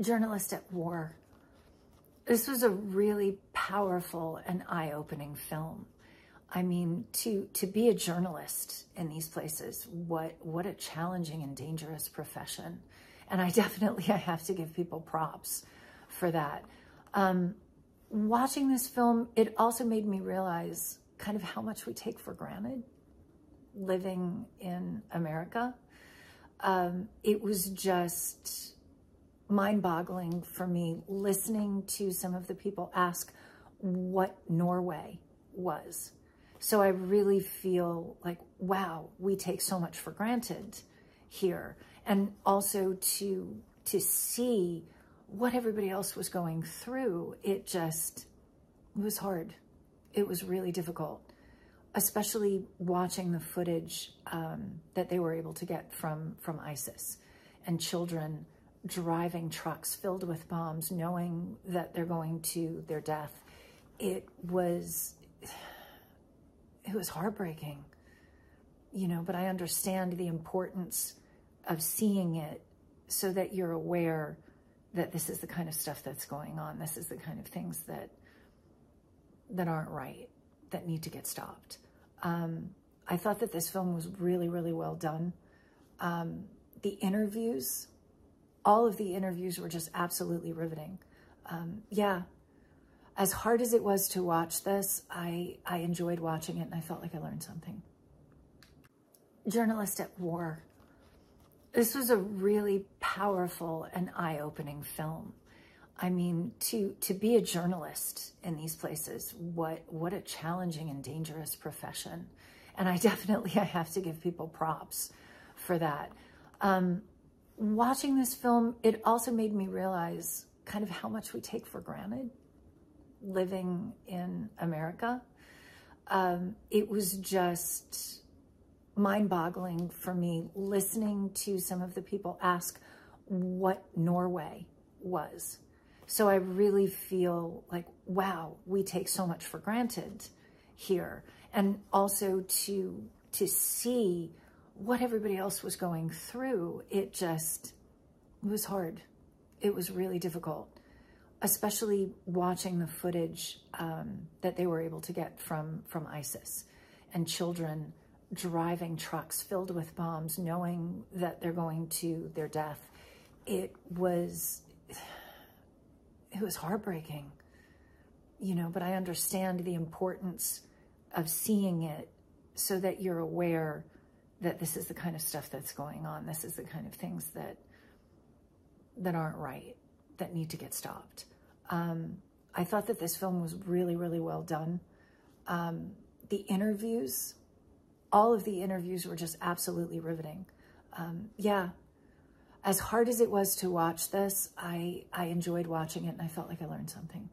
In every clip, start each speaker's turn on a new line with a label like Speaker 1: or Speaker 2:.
Speaker 1: Journalist at War. This was a really powerful and eye-opening film. I mean, to to be a journalist in these places, what what a challenging and dangerous profession. And I definitely I have to give people props for that. Um, watching this film, it also made me realize kind of how much we take for granted living in America. Um, it was just mind boggling for me listening to some of the people ask what Norway was. So I really feel like, wow, we take so much for granted here. And also to, to see what everybody else was going through, it just it was hard. It was really difficult, especially watching the footage um, that they were able to get from, from ISIS and children driving trucks filled with bombs, knowing that they're going to their death. It was, it was heartbreaking, you know, but I understand the importance of seeing it so that you're aware that this is the kind of stuff that's going on. This is the kind of things that that aren't right, that need to get stopped. Um, I thought that this film was really, really well done. Um, the interviews all of the interviews were just absolutely riveting. Um, yeah, as hard as it was to watch this, I, I enjoyed watching it and I felt like I learned something. Journalist at War. This was a really powerful and eye-opening film. I mean, to to be a journalist in these places, what what a challenging and dangerous profession. And I definitely I have to give people props for that. Um, watching this film, it also made me realize kind of how much we take for granted living in America. Um, it was just mind boggling for me listening to some of the people ask what Norway was. So I really feel like, wow, we take so much for granted here. And also to, to see what everybody else was going through, it just it was hard. It was really difficult, especially watching the footage um, that they were able to get from, from ISIS and children driving trucks filled with bombs, knowing that they're going to their death. It was, it was heartbreaking, you know, but I understand the importance of seeing it so that you're aware that this is the kind of stuff that's going on. This is the kind of things that that aren't right, that need to get stopped. Um, I thought that this film was really, really well done. Um, the interviews, all of the interviews were just absolutely riveting. Um, yeah, as hard as it was to watch this, I, I enjoyed watching it and I felt like I learned something.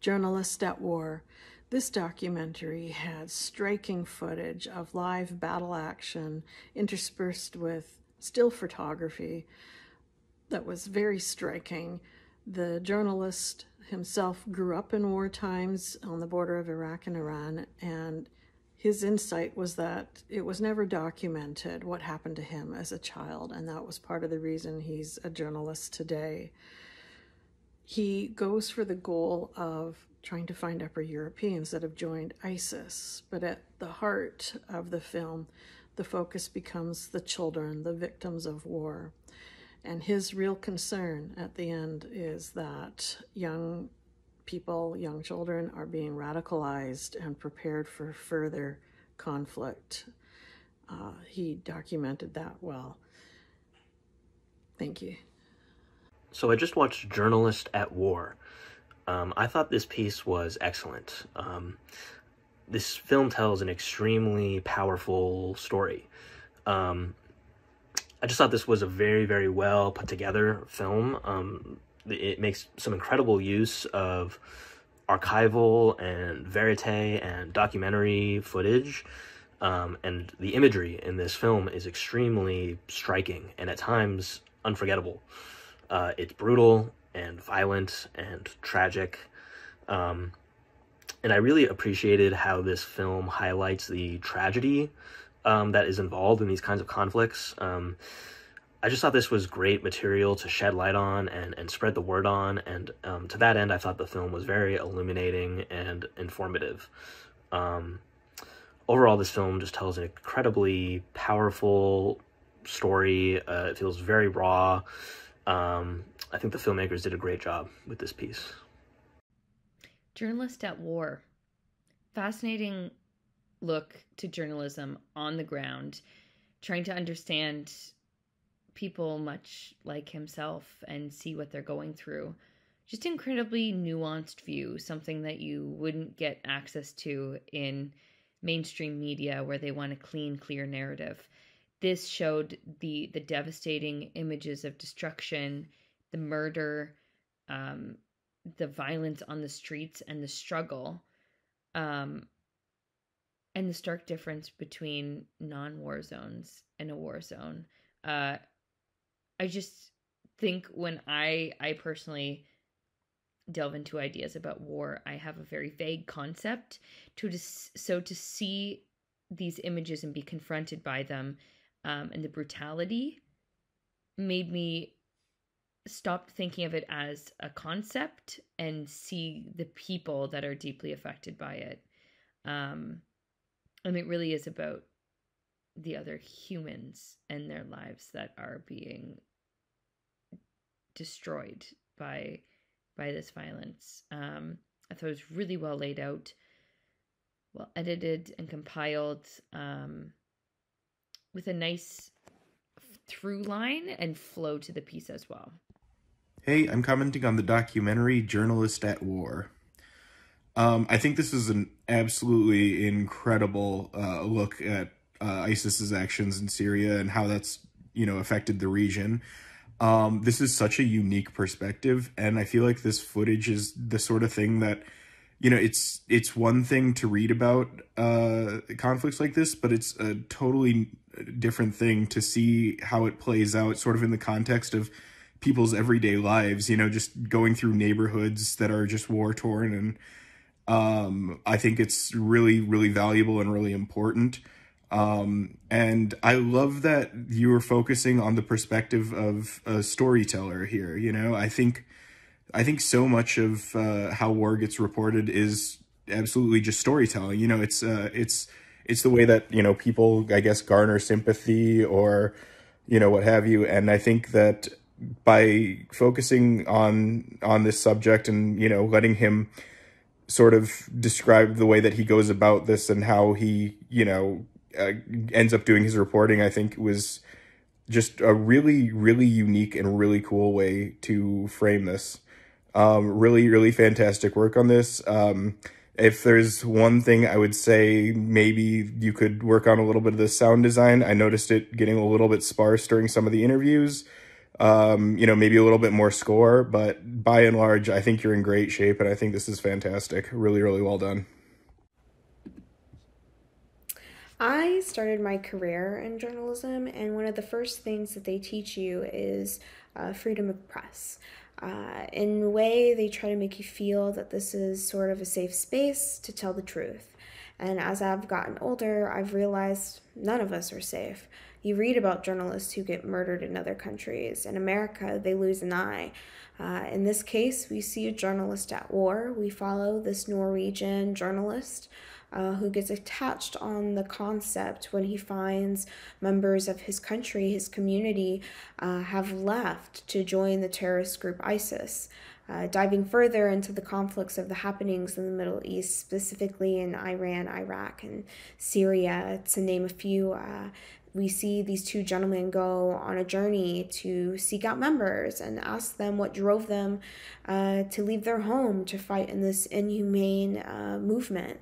Speaker 2: Journalist at War this documentary had striking footage of live battle action interspersed with still photography that was very striking. The journalist himself grew up in war times on the border of Iraq and Iran, and his insight was that it was never documented what happened to him as a child, and that was part of the reason he's a journalist today. He goes for the goal of trying to find upper Europeans that have joined ISIS. But at the heart of the film, the focus becomes the children, the victims of war. And his real concern at the end is that young people, young children, are being radicalized and prepared for further conflict. Uh, he documented that well. Thank you.
Speaker 3: So I just watched Journalist at War. Um, I thought this piece was excellent. Um, this film tells an extremely powerful story. Um, I just thought this was a very, very well put together film. Um, it makes some incredible use of archival and verite and documentary footage. Um, and the imagery in this film is extremely striking and at times unforgettable. Uh, it's brutal, and violent and tragic. Um, and I really appreciated how this film highlights the tragedy um, that is involved in these kinds of conflicts. Um, I just thought this was great material to shed light on and, and spread the word on. And um, to that end, I thought the film was very illuminating and informative. Um, overall, this film just tells an incredibly powerful story. Uh, it feels very raw. Um, I think the filmmakers did a great job with this piece.
Speaker 4: Journalist at War. Fascinating look to journalism on the ground, trying to understand people much like himself and see what they're going through. Just incredibly nuanced view, something that you wouldn't get access to in mainstream media where they want a clean, clear narrative. This showed the the devastating images of destruction, the murder, um, the violence on the streets, and the struggle, um, and the stark difference between non-war zones and a war zone. Uh, I just think when I I personally delve into ideas about war, I have a very vague concept. To so to see these images and be confronted by them, um, and the brutality, made me stop thinking of it as a concept and see the people that are deeply affected by it. Um, and it really is about the other humans and their lives that are being destroyed by by this violence. Um, I thought it was really well laid out, well edited and compiled, um, with a nice through line and flow to the piece as well.
Speaker 5: Hey, I'm commenting on the documentary Journalist at War. Um, I think this is an absolutely incredible uh, look at uh, ISIS's actions in Syria and how that's you know affected the region. Um, this is such a unique perspective, and I feel like this footage is the sort of thing that you know it's it's one thing to read about uh, conflicts like this, but it's a totally different thing to see how it plays out, sort of in the context of people's everyday lives. You know, just going through neighborhoods that are just war torn and um, I think it's really, really valuable and really important. Um, and I love that you were focusing on the perspective of a storyteller here. You know, I think, I think so much of uh, how war gets reported is absolutely just storytelling. You know, it's uh, it's it's the way that you know people, I guess, garner sympathy or you know what have you. And I think that by focusing on on this subject and you know letting him sort of describe the way that he goes about this and how he you know uh, ends up doing his reporting, I think was just a really, really unique and really cool way to frame this. Um, really, really fantastic work on this. Um, if there's one thing I would say, maybe you could work on a little bit of the sound design. I noticed it getting a little bit sparse during some of the interviews. Um, you know, maybe a little bit more score, but by and large, I think you're in great shape, and I think this is fantastic. Really, really well done.
Speaker 6: I started my career in journalism, and one of the first things that they teach you is uh, freedom of press. Uh, in a way, they try to make you feel that this is sort of a safe space to tell the truth. And as I've gotten older, I've realized none of us are safe. You read about journalists who get murdered in other countries. In America, they lose an eye. Uh, in this case, we see a journalist at war. We follow this Norwegian journalist uh, who gets attached on the concept when he finds members of his country, his community, uh, have left to join the terrorist group ISIS. Uh, diving further into the conflicts of the happenings in the Middle East, specifically in Iran, Iraq, and Syria, to name a few, uh, we see these two gentlemen go on a journey to seek out members and ask them what drove them uh, to leave their home to fight in this inhumane uh, movement.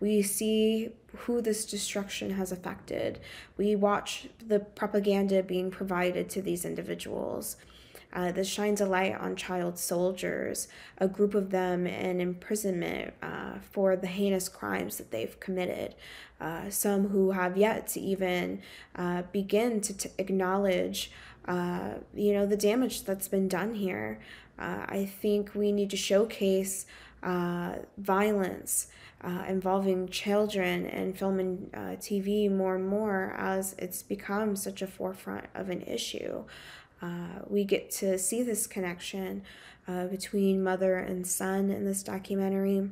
Speaker 6: We see who this destruction has affected. We watch the propaganda being provided to these individuals. Uh, this shines a light on child soldiers, a group of them in imprisonment uh, for the heinous crimes that they've committed. Uh, some who have yet to even uh, begin to t- acknowledge, uh, you know, the damage that's been done here. Uh, I think we need to showcase uh, violence uh, involving children and film and uh, TV more and more as it's become such a forefront of an issue. Uh, we get to see this connection uh, between mother and son in this documentary.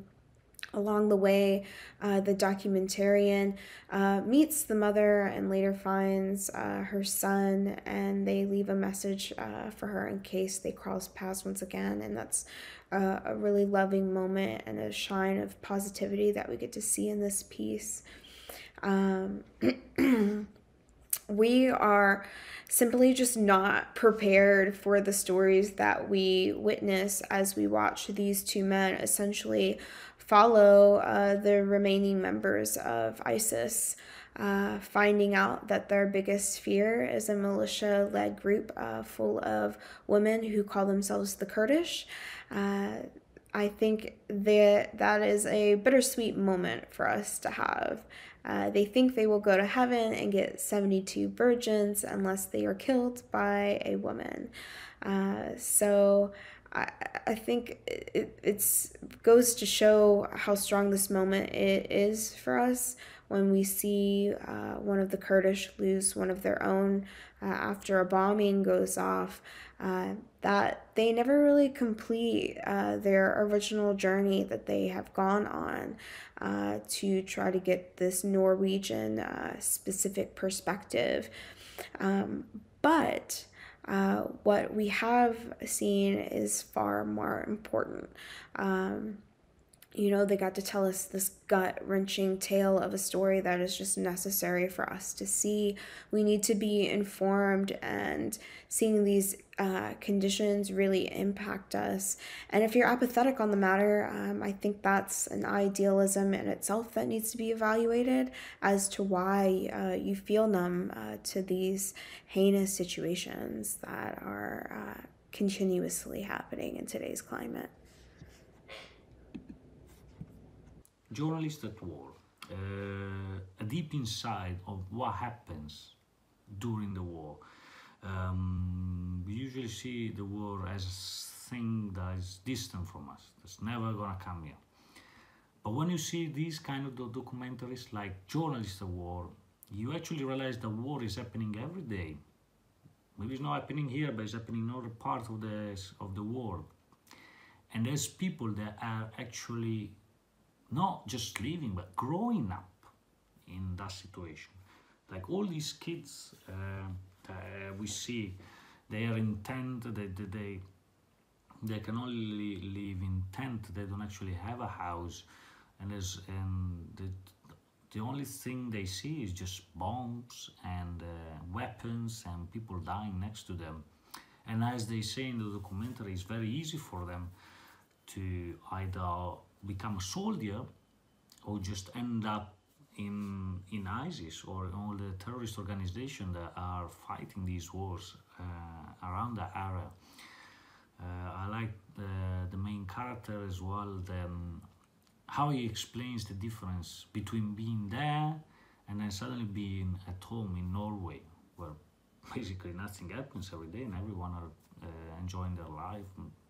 Speaker 6: Along the way, uh, the documentarian uh, meets the mother and later finds uh, her son, and they leave a message uh, for her in case they cross paths once again. And that's uh, a really loving moment and a shine of positivity that we get to see in this piece. Um, we are simply just not prepared for the stories that we witness as we watch these two men essentially follow uh, the remaining members of ISIS, uh, finding out that their biggest fear is a militia led group uh, full of women who call themselves the Kurdish. Uh, I think that that is a bittersweet moment for us to have. Uh, they think they will go to heaven and get 72 virgins unless they are killed by a woman. Uh, so I, I think it it's goes to show how strong this moment it is for us when we see uh, one of the Kurdish lose one of their own uh, after a bombing goes off. Uh, that they never really complete uh, their original journey that they have gone on uh, to try to get this Norwegian uh, specific perspective. Um, but uh, what we have seen is far more important. Um, you know, they got to tell us this gut wrenching tale of a story that is just necessary for us to see. We need to be informed, and seeing these uh, conditions really impact us. And if you're apathetic on the matter, um, I think that's an idealism in itself that needs to be evaluated as to why uh, you feel numb uh, to these heinous situations that are uh, continuously happening in today's climate.
Speaker 7: Journalists at war, uh, a deep insight of what happens during the war. Um, we usually see the war as a thing that is distant from us, that's never gonna come here. But when you see these kind of documentaries like Journalists at War, you actually realize that war is happening every day. Maybe it's not happening here, but it's happening in other parts of the of the world. And there's people that are actually not just living but growing up in that situation. Like all these kids uh, that we see they are in tent they, they, they they can only live in tent they don't actually have a house and there's and the, the only thing they see is just bombs and uh, weapons and people dying next to them. And as they say in the documentary it's very easy for them to either become a soldier or just end up in in ISIS or all the terrorist organizations that are fighting these wars uh, around the area. Uh, I like the, the main character as well, then how he explains the difference between being there and then suddenly being at home in Norway, where basically nothing happens every day and everyone are uh, enjoying their life,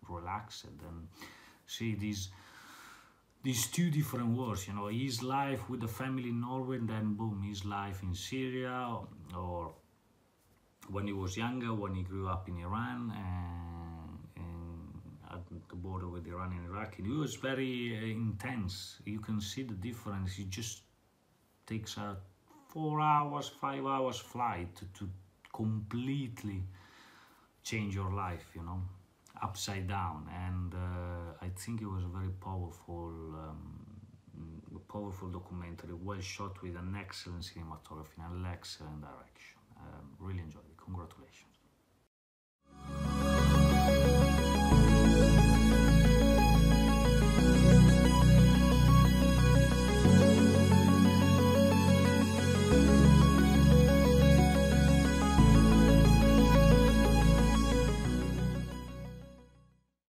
Speaker 7: relaxed, and see these these two different wars, you know, his life with the family in Norway and then boom, his life in Syria or when he was younger, when he grew up in Iran and, and at the border with Iran and Iraq. And it was very uh, intense. You can see the difference. It just takes a four hours, five hours flight to, to completely change your life, you know upside down. And uh, I think it was a very powerful um, powerful documentary well shot with an excellent cinematography and an excellent direction. Um, really enjoyed it. Congratulations.